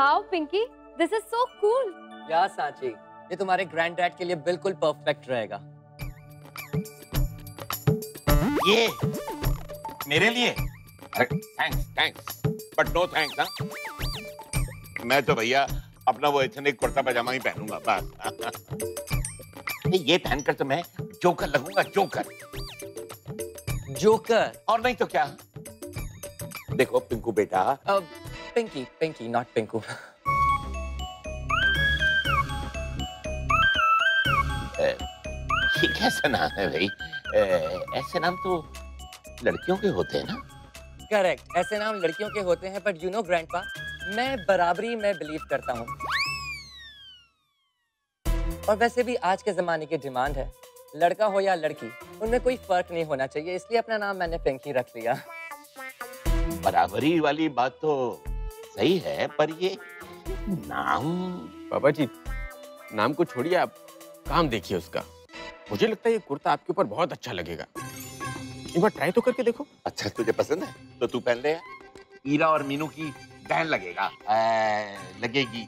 Wow Pinky this is so cool या सांची? ये तुम्हारे ग्रैंड डैड के लिए बिल्कुल परफेक्ट रहेगा। ये मेरे लिए? अरे thanks thanks but no thanks हाँ मैं तो भैया अपना वो एथनिक कुर्ता पजामा ही पहनूँगा बस। ये पहनकर तो मैं जोकर लगूँगा जोकर। जोकर? और नहीं तो क्या? देखो पिंकू बेटा पिंकी पिंकी नॉट पिंकू अ, ये कैसा नाम है भाई ऐसे नाम तो लड़कियों के होते हैं ना? करेक्ट ऐसे नाम लड़कियों के होते हैं बट यू नो ग्रैंडपा मैं बराबरी में बिलीव करता हूँ। और वैसे भी आज के जमाने की डिमांड है। लड़का हो या लड़की उनमें कोई फ़र्क नहीं होना चाहिए इसलिए अपना नाम मैंने पिंकी रख लिया। बराबरी वाली बात तो सही है पर ये नाम बाबा जी नाम को छोड़िए आप। काम देखिए उसका। मुझे लगता है ये कुर्ता आपके ऊपर बहुत अच्छा लगेगा। एक बार ट्राई तो करके देखो। अच्छा तुझे पसंद है? तो तू पहन ले। ईरा और मीनू की बहन लगेगा। आ, लगेगी।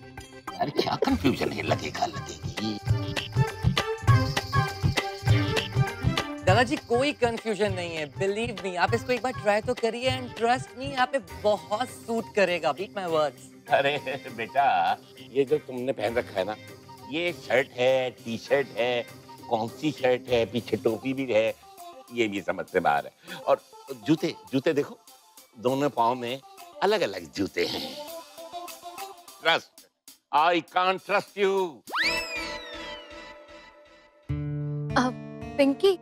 यार क्या कंफ्यूजन है? लगेगा लगेगी। दादाजी कोई कंफ्यूजन नहीं है बिलीव मी आप इसको एक बार ट्राई तो करिए एंड ट्रस्ट मी यहाँ पे बहुत सूट करेगा बीट माय वर्ड्स अरे बेटा ये जो तुमने पहन रखा है ना ये शर्ट है टी शर्ट है कौन सी शर्ट है पीछे टोपी भी है ये भी समझ से बाहर है। और जूते जूते देखो दोनों पाँव में अलग अलग जूते हैं। Trust I can trust you Pinky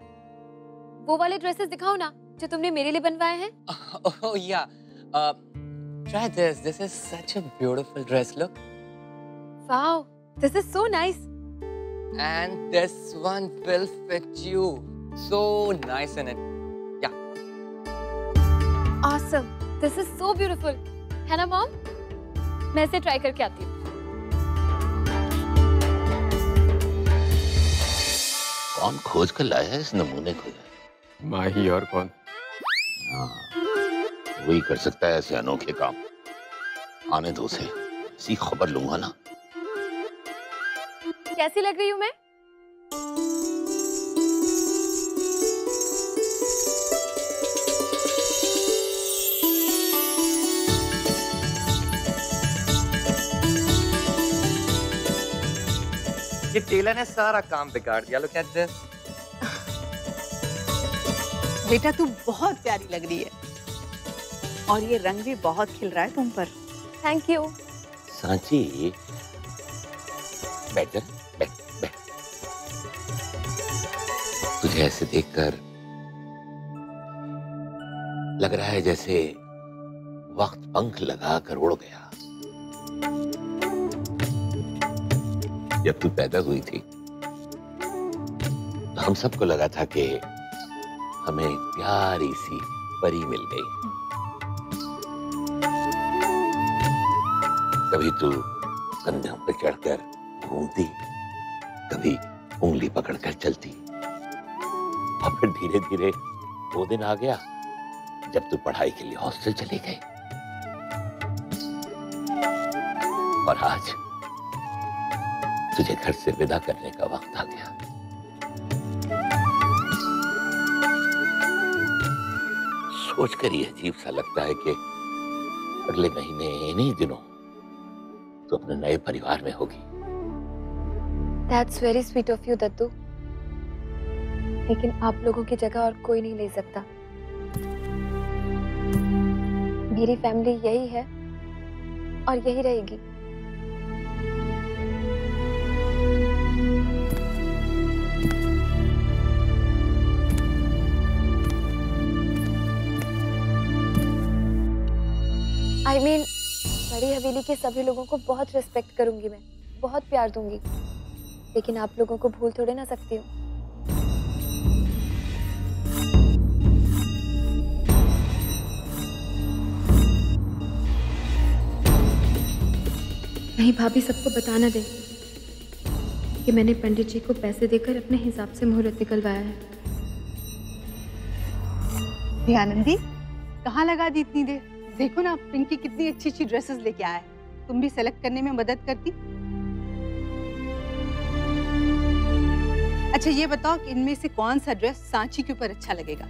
वो वाले ड्रेसेस दिखाओ ना जो तुमने मेरे लिए बनवाए हैं Oh yeah. Uh, try this. This is such a beautiful dress. Wow this is so nice And this one will fit you. So nice in it. Awesome this is so beautiful है ना mom मैं इसे try करके आती हूँ कौन खोज कर लाया है इस नमूने को माही और कौन? हाँ, वही कर सकता है ऐसे अनोखे काम। आने दो उसे। इसी खबर लूँगा ना। कैसी लग रही हूँ मैं? ये टेलर ने सारा काम बिगाड़ दिया लुक एट दिस बेटा तू बहुत प्यारी लग रही है। और ये रंग भी बहुत खिल रहा है तुम पर। थैंक यू सांची बैठ जा बैठ बैठ। तुझे ऐसे देखकर लग रहा है जैसे वक्त पंख लगा कर उड़ गया। जब तू पैदा हुई थी तो हम सबको लगा था कि हमें प्यारी सी परी मिल गई। कभी तू कंधों पर चढ़कर घूमती, कभी उंगली पकड़कर चलती। और फिर धीरे धीरे वो दिन आ गया, जब तू पढ़ाई के लिए हॉस्टल चली गई। और आज तुझे घर से विदा करने का वक्त आ गया। सोच कर ही अजीब सा लगता है कि अगले महीने इन्हीं दिनों तो अपने नए परिवार में होगी। That's very sweet of you, Dattu लेकिन आप लोगों की जगह और कोई नहीं ले सकता। मेरी फैमिली यही है और यही रहेगी। आई I मीन mean, बड़ी हवेली के सभी लोगों को बहुत रिस्पेक्ट करूँगी मैं। बहुत प्यार दूँगी। लेकिन आप लोगों को भूल थोड़े ना सकती हूँ। नहीं भाभी सबको बताना दे कि मैंने पंडित जी को पैसे देकर अपने हिसाब से मुहूर्त निकलवाया है। आनंदी कहाँ लगा दी इतनी देर? देखो ना पिंकी कितनी अच्छी अच्छी ड्रेसेस लेके आया है तुम भी सेलेक्ट करने में मदद करती। अच्छा ये बताओ कि इनमें से कौन सा ड्रेस सांची के ऊपर अच्छा लगेगा?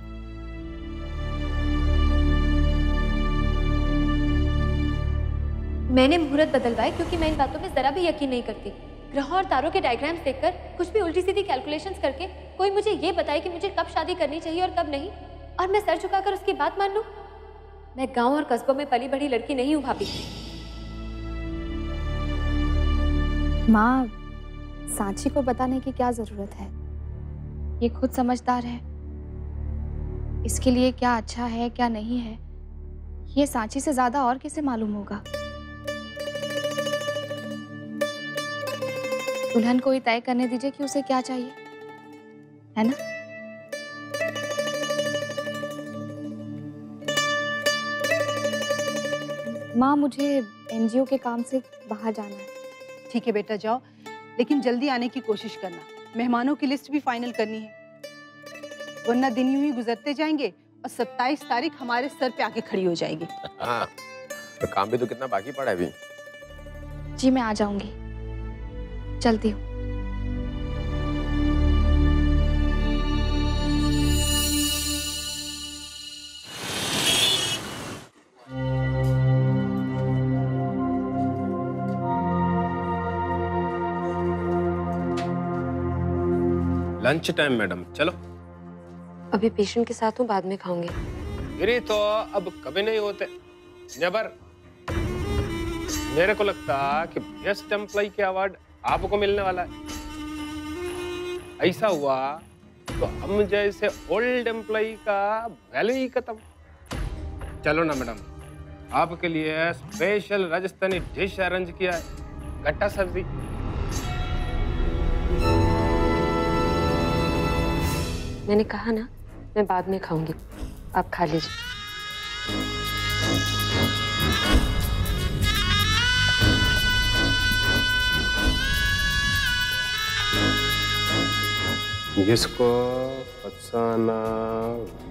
मैंने मुहूर्त बदलवाए क्योंकि मैं इन बातों में जरा भी यकीन नहीं करती। ग्रहों और तारों के डायग्राम्स देखकर, कुछ भी उल्टी सीधी कैलकुलेशंस करके, कोई मुझे ये बताए कि मुझे कब शादी करनी चाहिए और कब नहीं? और मैं सर झुकाकर उसकी बात मान? लूँ मैं गाँव और कस्बों में पली बड़ी लड़की नहीं हूँ भाभी। माँ, सांची को बताने की क्या ज़रूरत है? ये खुद समझदार है। इसके लिए क्या अच्छा है, क्या नहीं है, ये सांची से ज़्यादा और किसे मालूम होगा? दुल्हन को ही तय करने दीजिए कि उसे क्या चाहिए, है ना? माँ मुझे एनजीओ के काम से बाहर जाना है। ठीक है बेटा जाओ। लेकिन जल्दी आने की कोशिश करना। मेहमानों की लिस्ट भी फाइनल करनी है। वरना दिन यूँ ही गुजरते जाएँगे और 27 तारीख हमारे सर पे आके खड़ी हो जाएगी। हाँ तो काम भी तो कितना बाकी पड़ा है अभी। जी मैं आ जाऊँगी। चलती हूँ। Lunch time madam. चलो। अभी पेशेंट के साथ हूँ बाद में खाऊँगी। गिरी तो अब कभी नहीं होते। नेबर मेरे को लगता कि बेस्ट एम्प्लॉय के अवार्ड आपको मिलने वाला है। ऐसा हुआ तो हम जैसे ओल्ड एम्प्लॉय का वैल्यू ही खत्म। चलो ना मैडम। आपके लिए स्पेशल राजस्थानी डिश अरेंज किया है। गट्टा सब्ज़ी। मैंने कहा ना, मैं बाद में खाऊँगी। आप खा लीजिए। जिसको फंसाना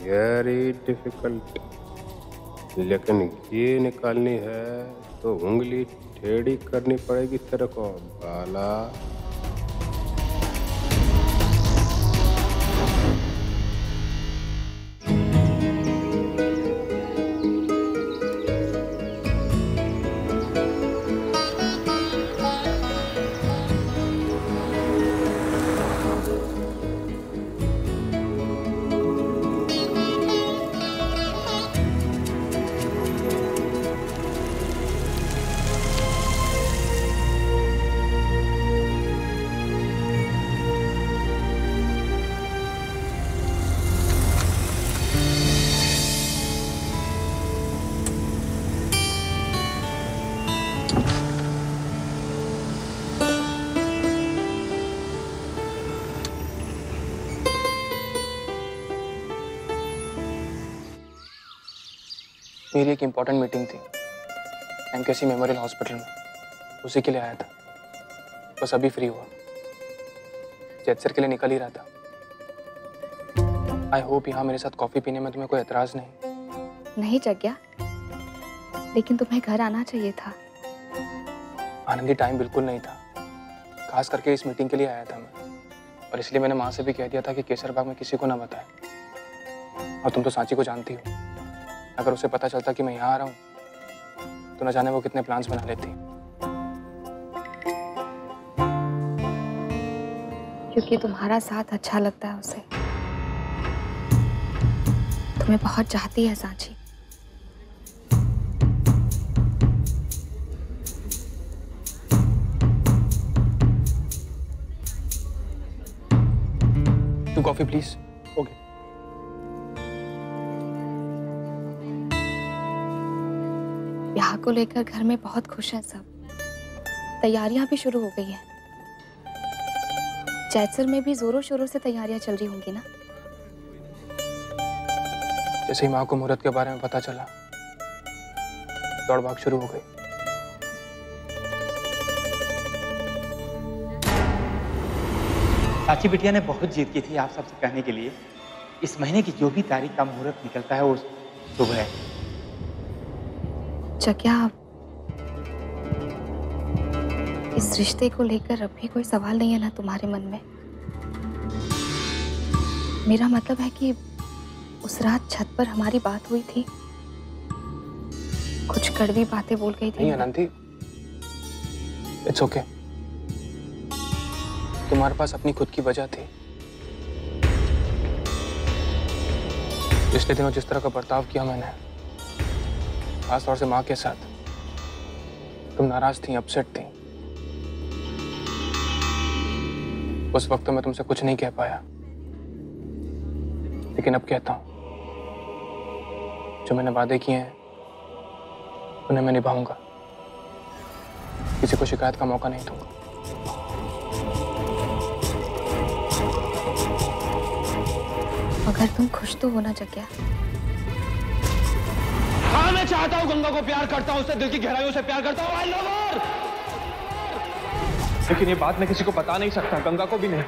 वेरी डिफ़िकल्ट लेकिन ये निकालनी है तो उंगली टेढ़ी करनी पड़ेगी तेरे को, बाला। मेरी एक इम्पोर्टेंट मीटिंग थी। एमकेसी मेमोरियल हॉस्पिटल में। उसी के लिए आया था। बस अभी फ्री हुआ। जेटसर के लिए निकल ही रहा था। आई होप यहाँ मेरे साथ कॉफ़ी पीने में तुम्हें कोई एतराज़ नहीं। नहीं जग्या। लेकिन तुम्हें घर आना चाहिए था। आनंदी टाइम बिल्कुल नहीं था। खास करके इस मीटिंग के लिए आया था मैं। और इसलिए मैंने माँ से भी कह दिया था कि केसर बाग में किसी को ना बताए। और तुम तो सांची को जानती हो। अगर उसे पता चलता कि मैं यहाँ आ रहा हूँ तो न जाने वो कितने प्लान्स बना लेती। क्योंकि तुम्हारा साथ अच्छा लगता है उसे। तुम्हें बहुत चाहती है Saanchi. Two coffee please okay ब्याह को लेकर घर में बहुत खुश हैं सब। तैयारियाँ भी शुरू हो गई हैं। जैसर में भी जोरों शोरों से तैयारियाँ चल रही होंगी ना? जैसे ही माँ को मुहूर्त के बारे में पता चला दौड़ भाग शुरू हो गई। चाची बिटिया ने बहुत जीत की थी आप सबसे कहने के लिए। इस महीने की जो भी तारीख का मुहूर्त निकलता है वो शुभ है जग्या इस रिश्ते को लेकर अब भी कोई सवाल नहीं है ना तुम्हारे मन में? मेरा मतलब है कि उस रात छत पर हमारी बात हुई थी। कुछ कड़वी बातें बोल गई थी। अनंती इट्स ओके तुम्हारे पास अपनी खुद की वजह थी। पिछले दिनों जिस तरह का बर्ताव किया मैंने खासतौर से माँ के साथ। तुम नाराज़ थी अपसेट थी। उस वक्त तो मैं तुमसे कुछ नहीं कह पाया। लेकिन अब कहता हूँ, जो मैंने वादे किए हैं, उन्हें मैं निभाऊँगा। किसी को शिकायत का मौका नहीं दूँगा। मगर तुम खुश तो होना, जग्या। हाँ मैं चाहता हूँ गंगा को प्यार करता हूँ उससे दिल की गहराइयों से प्यार करता हूँ। आई लव हर लेकिन ये बात मैं किसी को बता नहीं सकता गंगा को भी नहीं।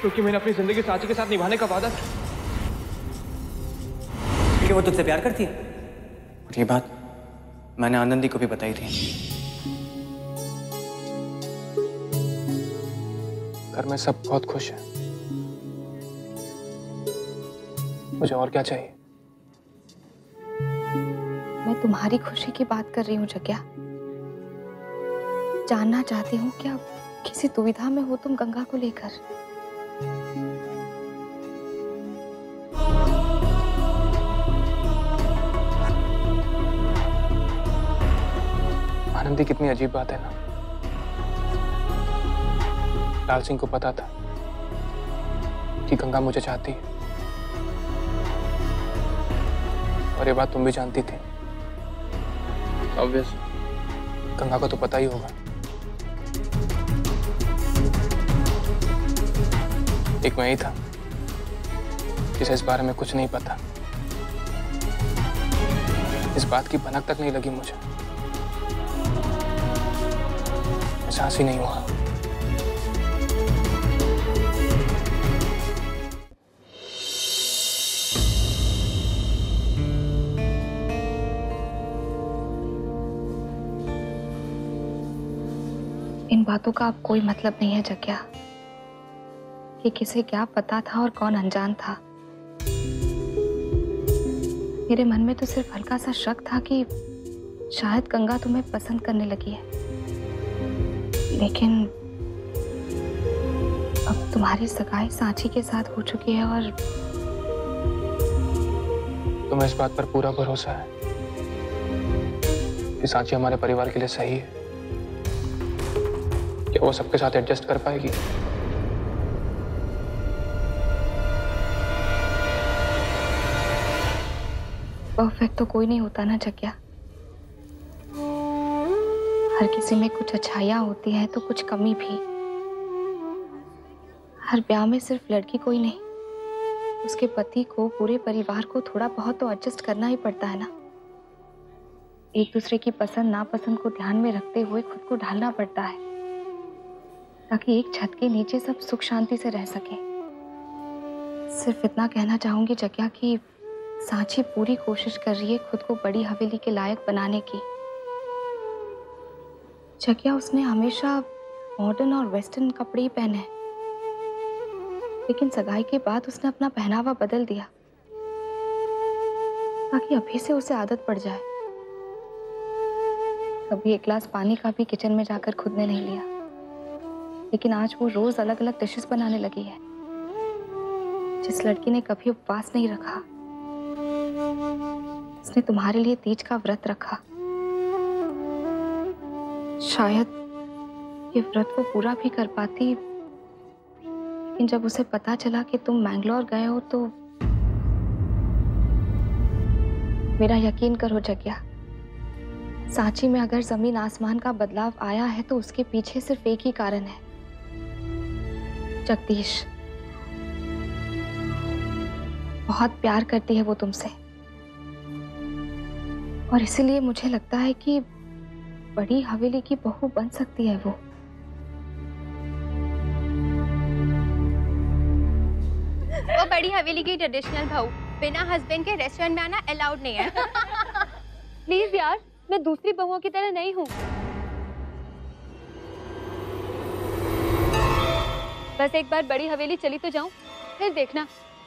क्योंकि मैंने अपनी ज़िंदगी साची के साथ निभाने का वादा किया। कि वो तुझसे प्यार करती है। और ये बात मैंने आनंदी को भी बताई थी। घर में सब बहुत खुश हैं। मुझे और क्या चाहिए? तुम्हारी खुशी की बात कर रही हूँ, जग्या। जानना चाहती हूँ क्या किसी दुविधा में हो तुम गंगा को लेकर। आनंदी कितनी अजीब बात है ना। लाल सिंह को पता था कि गंगा मुझे चाहती है। और ये बात तुम भी जानती थी। ऑब्वियस गंगा को तो पता ही होगा। एक मैं ही था, जिसे इस बारे में कुछ नहीं पता। इस बात की भनक तक नहीं लगी मुझे। सांस ही नहीं हुआ। इन बातों का अब कोई मतलब नहीं है जग्या। कि किसे क्या पता था और कौन अनजान था। मेरे मन में तो सिर्फ़ हल्का सा शक था कि शायद गंगा तुम्हें पसंद करने लगी है। लेकिन अब तुम्हारी सगाई सांची के साथ हो चुकी है और तुम्हें इस बात पर पूरा भरोसा है कि सांची हमारे परिवार के लिए सही है। क्या वो सबके साथ एडजस्ट कर पाएगी। परफेक्ट तो कोई नहीं होता ना, जग्या। हर किसी में कुछ अच्छाइयाँ होती हैं तो कुछ कमी भी। हर ब्याह में सिर्फ़ लड़की को ही नहीं, उसके पति को, पूरे परिवार को थोड़ा बहुत तो एडजस्ट करना ही पड़ता है ना। एक दूसरे की पसंद, नापसंद को ध्यान में रखते हुए खुद को ढालना पड़ता है। ताकि एक छत के नीचे सब सुख शांति से रह सके। सिर्फ़ इतना कहना चाहूँगी जग्या कि सांची पूरी कोशिश कर रही है खुद को बड़ी हवेली के लायक बनाने की। जग्या उसने हमेशा मॉडर्न और वेस्टर्न कपड़े ही पहने हैं। लेकिन सगाई के बाद उसने अपना पहनावा बदल दिया। ताकि अभी से उसे आदत पड़ जाए। कभी एक ग्लास पानी का भी किचन में जाकर खुद ने नहीं लिया। लेकिन आज वो रोज अलग अलग डिशेस बनाने लगी है। जिस लड़की ने कभी उपवास नहीं रखा, उसने तुम्हारे लिए तीज का व्रत रखा। शायद ये व्रत वो पूरा भी कर पाती, लेकिन जब उसे पता चला कि तुम मैंगलोर गए हो तो मेरा यकीन करो जग्या, सांची में अगर ज़मीन आसमान का बदलाव आया है तो उसके पीछे सिर्फ़ एक ही कारण है। जगदीश। बहुत प्यार करती है वो तुमसे। और इसीलिए मुझे लगता है कि बड़ी हवेली की बहू बन सकती है वो। वो बड़ी हवेली की ट्रेडिशनल भाऊ बिना हस्बैंड के रेस्टोरेंट में आना अलाउड नहीं है। प्लीज़ यार मैं दूसरी बहुओं की तरह नहीं हूँ। बस एक बार बड़ी हवेली चली तो जाऊँ। फिर देखना,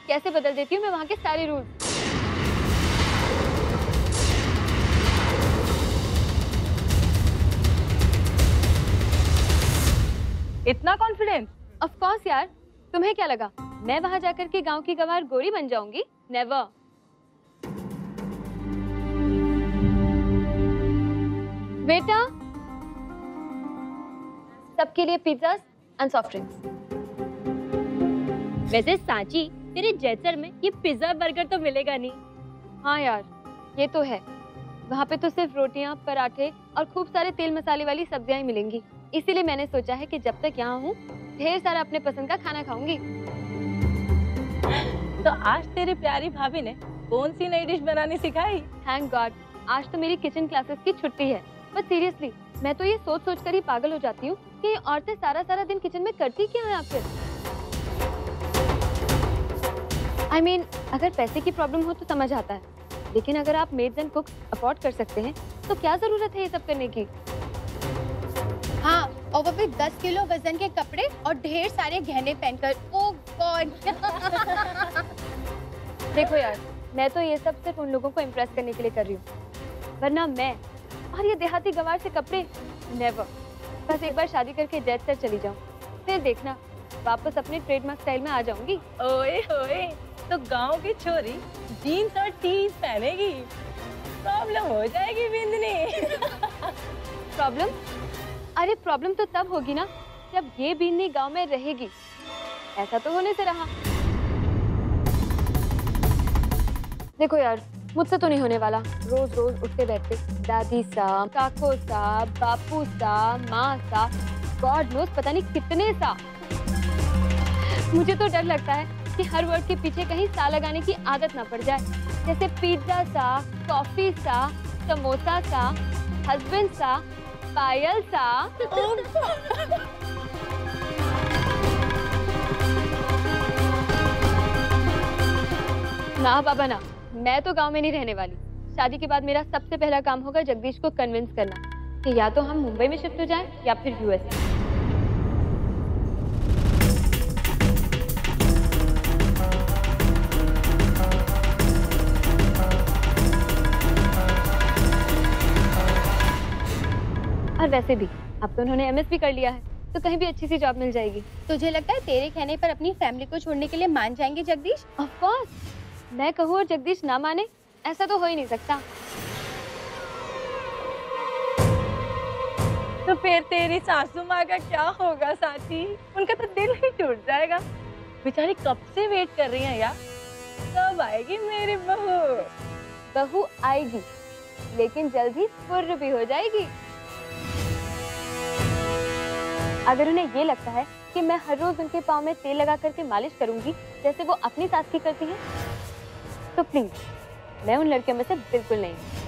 कैसे बदल देती हूँ मैं वहाँ के सारे रूल। इतना कॉन्फिडेंस ऑफ़ कोर्स यार। तुम्हें क्या लगा? मैं वहाँ जाकर के गाँव की गवार गोरी बन जाऊँगी? नेवर बेटा, सबके लिए पिज्जा एंड सॉफ्ट ड्रिंक्स वैसे सांची तेरे जैसर में ये पिज्जा बर्गर तो मिलेगा नहीं। हाँ यार ये तो है। वहाँ पे तो सिर्फ़ रोटियाँ पराठे और खूब सारे तेल मसाले वाली सब्ज़ियाँ ही मिलेंगी। इसीलिए मैंने सोचा है कि जब तक यहाँ हूँ ढेर सारा अपने पसंद का खाना खाऊँगी। तो आज तेरी प्यारी भाभी ने कौन सी नई डिश बनानी सिखाई? थैंक गॉड आज तो मेरी किचन क्लासेस की छुट्टी है। बट सीरियसली मैं तो ये सोच सोच कर ही पागल हो जाती हूँ कि ये औरतें सारा सारा दिन किचन में करती क्या है आखिर? आई I मीन mean, अगर पैसे की प्रॉब्लम हो तो समझ आता है। लेकिन अगर आप मेड्स एंड कुक्स अफोर्ड कर सकते हैं तो क्या ज़रूरत है ये सब करने की? हाँ और वो भी दस किलो वज़न के कपड़े और ढेर सारे गहने पहनकर। ओ गॉड देखो यार मैं तो ये सब सिर्फ़ उन लोगों को इम्प्रेस करने के लिए कर रही हूँ। वरना मैं और ये देहाती गवार से कपड़े नेवर बस एक बार शादी करके जेट से चली जाऊँ। फिर देखना वापस अपने ट्रेडमार्क स्टाइल में आ जाऊँगी। ओए ओए। तो गाँव की छोरी जीन्स और टीज पहनेगी। प्रॉब्लम हो जाएगी बिंदनी। प्रॉब्लम? अरे, प्रॉब्लम तो तब होगी ना, जब ये बींदनी गाँव में रहेगी। ऐसा तो होने से रहा। देखो यार, मुझसे तो नहीं होने वाला। रोज रोज उठते बैठते दादी सा काको सा बापू सा माँ सा गॉड नोस पता नहीं कितने सा मुझे तो डर लगता है। कि हर वर्ड के पीछे कहीं सा लगाने की आदत ना पड़ जाए। जैसे पिज्जा सा कॉफ़ी सा, समोसा सा हस्बैंड सा, पायल सा। ना बाबा ना, मैं तो गाँव में नहीं रहने वाली। शादी के बाद मेरा सबसे पहला काम होगा जगदीश को कन्विंस करना। कि या तो हम मुंबई में शिफ्ट हो जाएँ या फिर यूएस और वैसे भी अब तो उन्होंने भी कर लिया है तो कहीं भी अच्छी सी जॉब मिल जाएगी। तुझे लगता है तेरे कहने पर अपनी फैमिली को छोड़ने के लिए मान जाएँगे जगदीश? ऑफ़ कोर्स मैं कहूँ और जगदीश ना माने ऐसा तो हो ही नहीं सकता। तो फिर तेरी सासू माँ का क्या होगा साथी? उनका तो दिल ही टूट जाएगा। बेचारी कब से वेट कर रही है यार? कब आएगी मेरी बहू? बहू आएगी लेकिन जल्द ही फुर्र भी हो जाएगी। अगर उन्हें ये लगता है कि मैं हर रोज उनके पाँव में तेल लगा करके मालिश करूँगी, जैसे वो अपनी सास की करती है तो प्लीज़ मैं उन लड़कियों में से बिल्कुल नहीं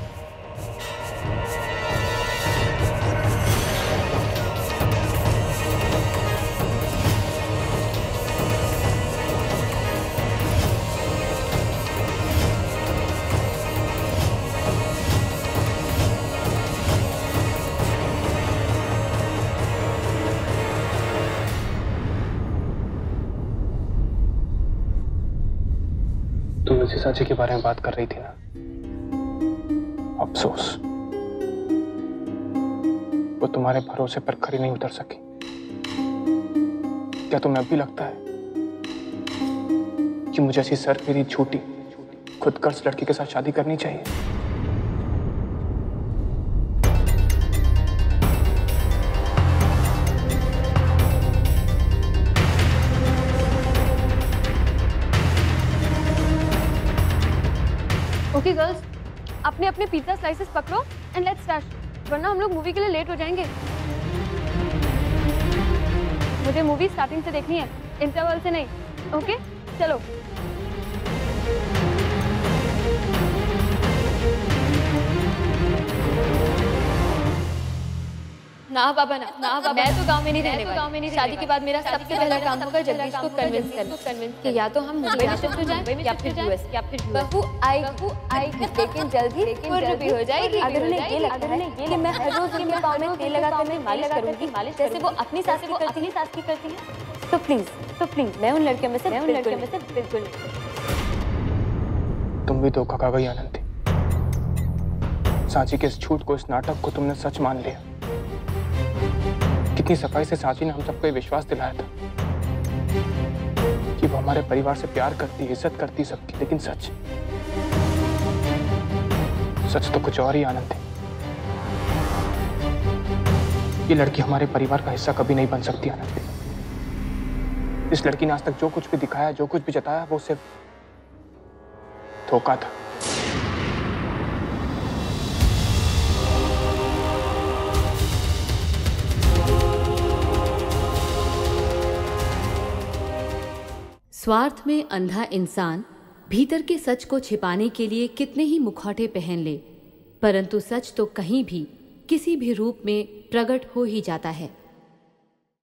तुम मुझसे के बारे में बात कर रही थी ना। अफसोस। वो तुम्हारे भरोसे पर खरी नहीं उतर सकी। क्या तुम्हें अब भी लगता है कि मुझे ऐसी सर झूठी, खुद कर्ज लड़की के साथ शादी करनी चाहिए? ओके गर्ल्स अपने अपने पिज्जा स्लाइसेस पकड़ो एंड लेट्स स्टार्ट वरना हम लोग मूवी के लिए लेट हो जाएँगे। मुझे मूवी स्टार्टिंग से देखनी है इंटरवल से नहीं। Okay okay? चलो। ना बाबा ना ना बाबा मैं तो गाँव में नहीं रहने गाँव में नहीं शादी के बाद मेरा सबसे पहला काम होगा जगदीश को कन्विंस करना कन्विंस कि या तो हम मुंबई में शिफ्ट हो जाएँ या फिर यूएस या फिर बहू आई बहू आई लेकिन जल्द लेकिन भी हो जाएगी। अगर उन्हें ये लगता है कि मैं हर रोज उनके पाँव में तेल लगा कर मालिश करूँगी। मालिश जैसे वो अपनी सास की करती है। सास की करती है। तो प्लीज़ तो प्लीज़ मैं उन लड़कियों में से मैं उन लड़कियों में से बिल्कुल तुम भी धोखा खा गई आनंदी। सांची के इस झूठ को इस नाटक को तुमने सच मान लिया। कितनी सफ़ाई से सांची ने हम सबको ये विश्वास दिलाया था कि वो हमारे परिवार से प्यार करती, इज़्ज़त करती सबकी। लेकिन सच सच तो कुछ और ही आनंद है। ये लड़की हमारे परिवार का हिस्सा कभी नहीं बन सकती, आनंद इस लड़की ने आज तक जो कुछ भी दिखाया, जो कुछ भी जताया, वो सिर्फ़ धोखा था। स्वार्थ में अंधा इंसान भीतर के सच को छिपाने के लिए कितने ही मुखौटे पहन ले, परंतु सच तो कहीं भी, किसी भी रूप में प्रकट हो ही जाता है।